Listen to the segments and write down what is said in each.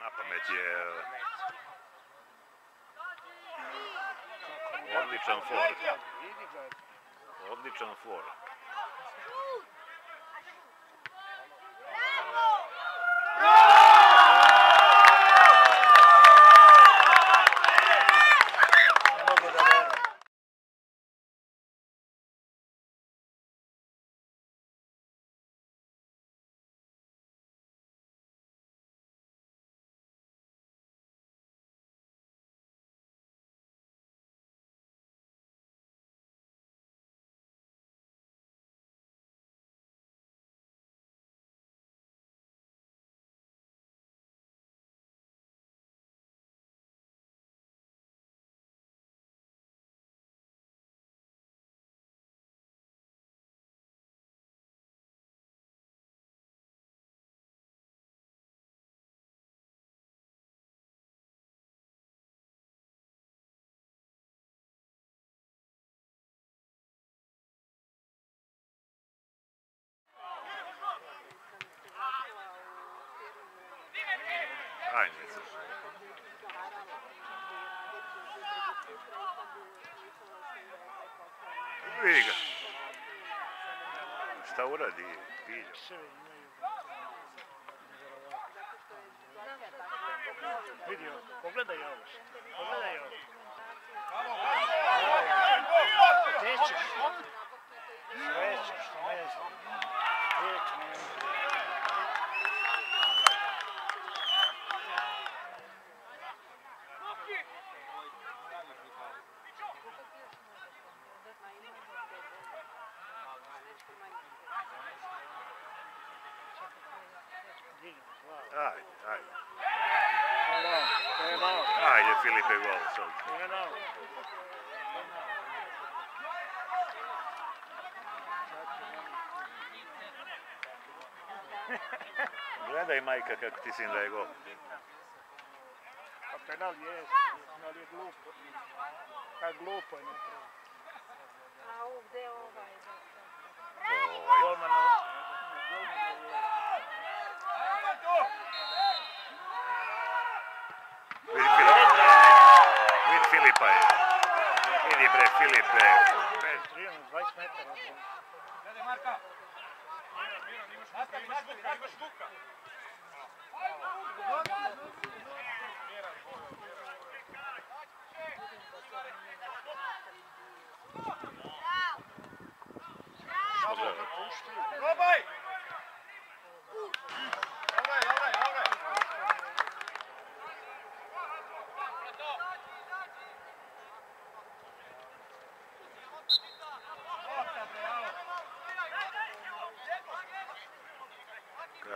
Na pamet je odličan for. Odličan for. Ajde. Vidi ga. Šta uradi? Pilja. Vidi ovo, pogledaj ovo. Pogledaj ovo. Gdje ćeš? Sve ćeš, ne znam. Nema. Digni, hvala. Ajde, ajde. Hvala, hvala, Ajde, Filipe, gol sad. Gledaj, majka, kako ti sin da je gol. A penal je, ali je glupo. Kaj glupo je napravio. A ovdje ovaj, da, Ovaj, Golman na- golman na lijevo. Vidi Filipa. Vidi Filipa je. Vidi bre, Filipe. Trijan, 20 metara. Probaj! Dobro je, dobro je, dobro je. Kako on je malo hrvatski zahvat. Jeste, nokta, ali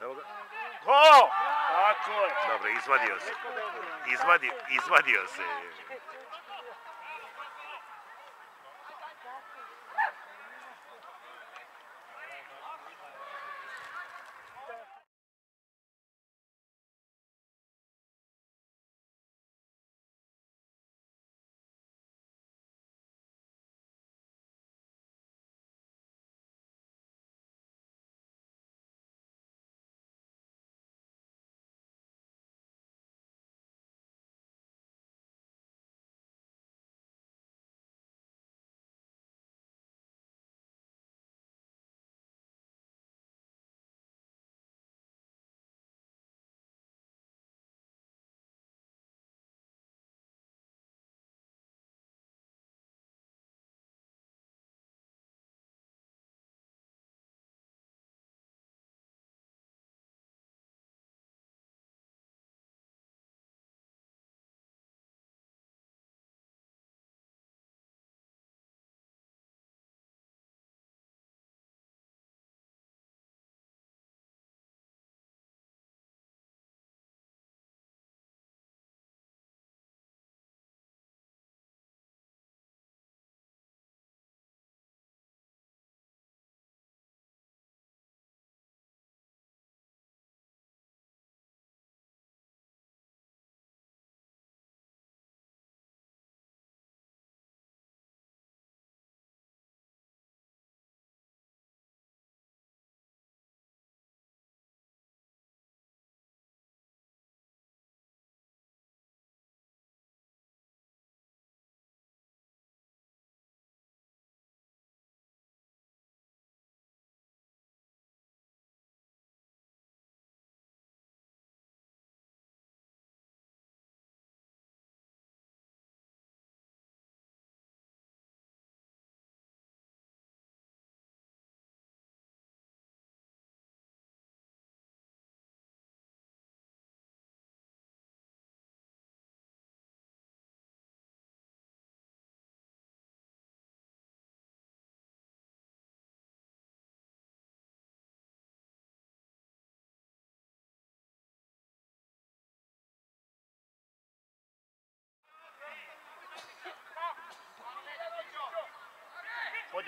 Evo ga. Go! Tako je. Dobro, izvadio se. Izvadio, izvadio se.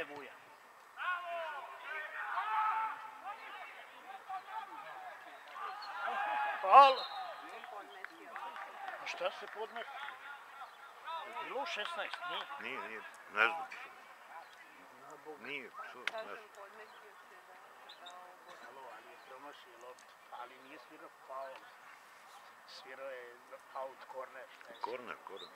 Ajde Vuja. Al... A šta se podmeti? Bilo u 16, nije? Nije, nije, ne znam. Nije, što, ne znam. Alo, ali je promašio loptu, ali nije svirao faul. Svirao je out corner. šta je Korner, korner.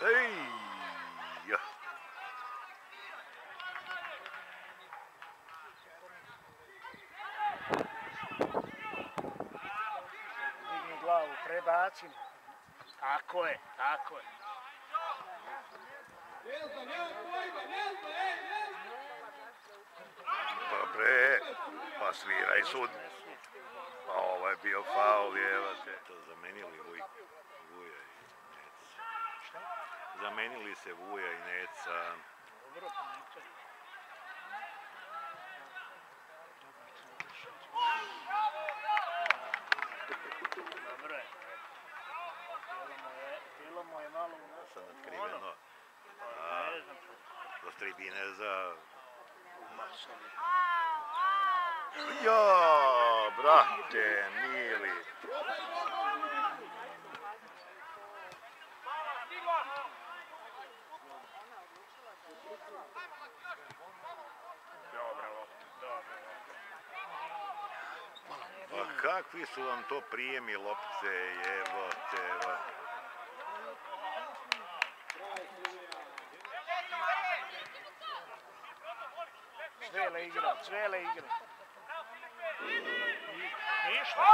Ej, ja. Digni glavu, prebacim. Tako je, tako je. Pa bre, pa sviraj sud. Pa ovo je bio faul, jevate. To zamenili Vuj, Vuja i Neca. Šta? Zamenili se Vuja i Neca. Sad otkriveno. Tribine za... Ja, brate, mili. Pa kakvi su vam to prijemi lopce, jevote. va. Cvele igra, cvele igra. Ni- Ništa.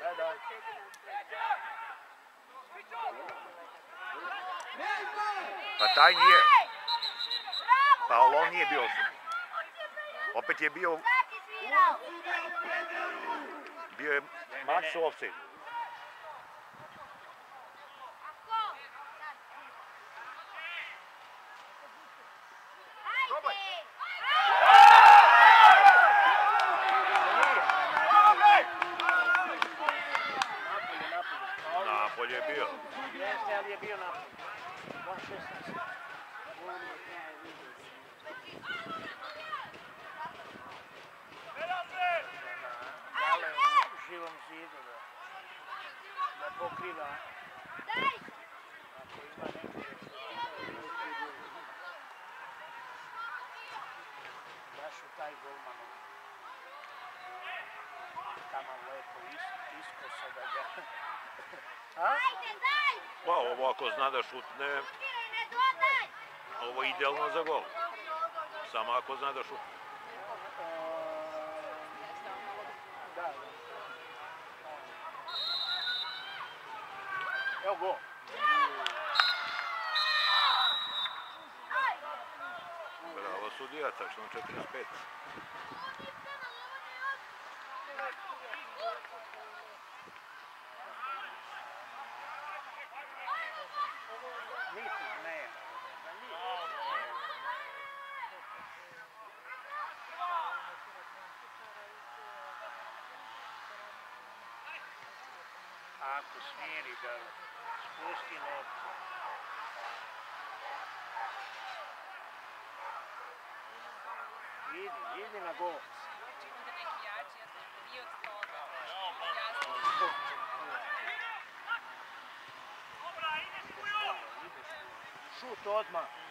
Da, da. Pa taj nije... Pa on nije bio... Opet je bio... Bio je offside. искоса да ја... А? Па, ово ако зна да шутне, ово е идеално за гол. Само ако зна да шутне. Evo gol. Bravo sudija, tačno 45. Ako smiri ga, spusti loptu. Idi, idi na gol. Šut odmah.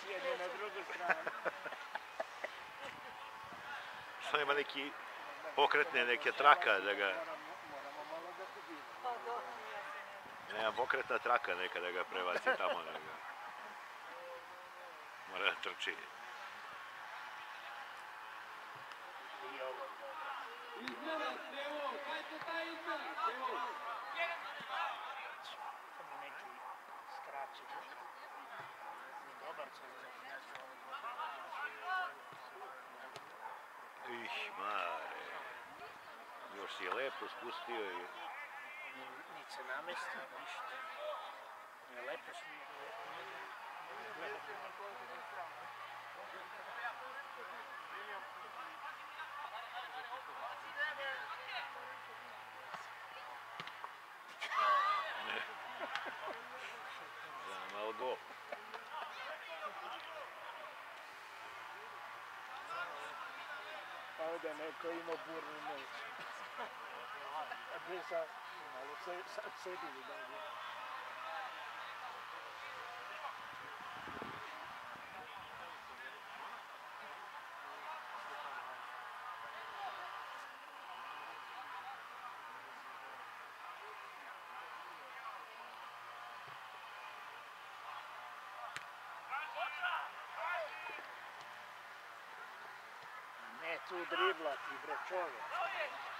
Sjede na drugoj strani. Što ima neki pokretne neke traka da ga... Moramo, moramo malo da kubimo. Pa Nema pokretna traka neka da ga prebaci tamo. Da ga... Mora da trči. Je spustio i... Ni se namesti, ništa. Je lepo smo. Za malo gol. Da neko ima burnu noć. A gdje sad, malo se, sad sedili da je. Ne tu driblati, bre čovjek.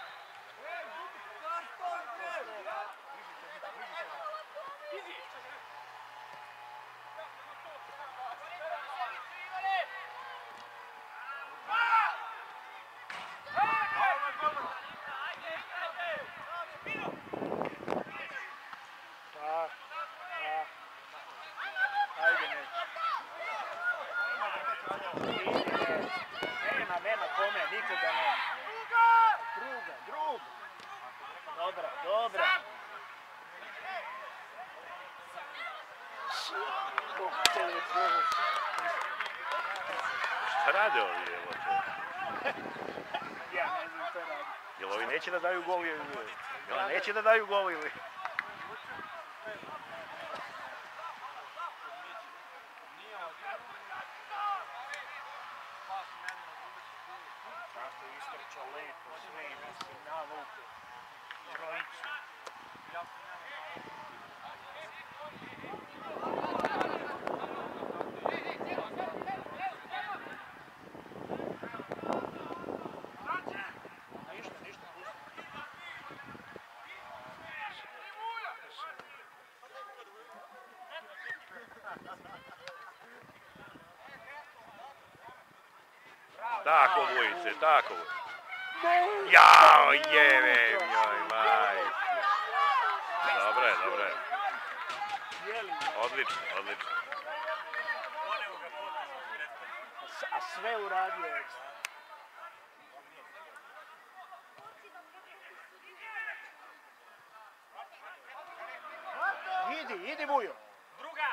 Šta rade ovi, evo te? Ja ne znam šta radi. Jel ovi neće da daju gol ili... Jel neće da daju gol ili... Tako istrčao lepo, sve i mislim navuku. Trojicu. Ništa, ništa, pusti. Tako, Vujice, tako. Jao, jeve, joj. Dobro je, dobro je. Jeli, Odlično, odlično. ga sve uradio ekstra. Idi, idi Vujo. Druga!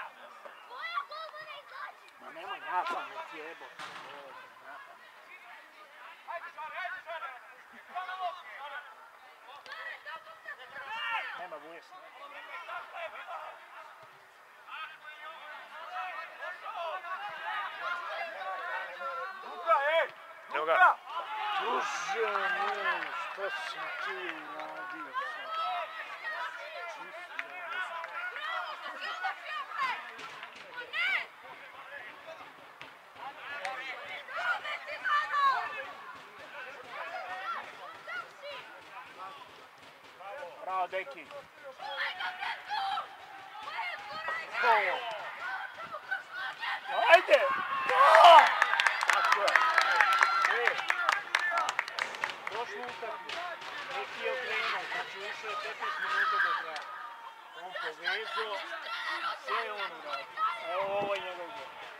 Ma nemoj na pamet jebo. Na pamet. Ajde, Šare, ajde, Šare! Nema Vuje s Luka, ej! Evo ga. Bože moj, što si ti uradio deki. Ajde! Tako je. E, prošlu utakmicu. Neki je okrenuo, znači ušao je 15 minuta do kraja. On povezao i sve je on uradio. Evo ovo je njegov gol.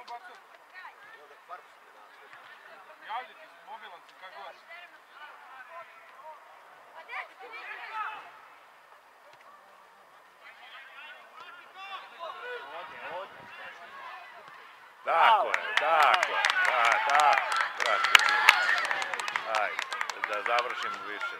Kako. Tako je, tako je. Da, tako. Brate. Ajde, da završimo više.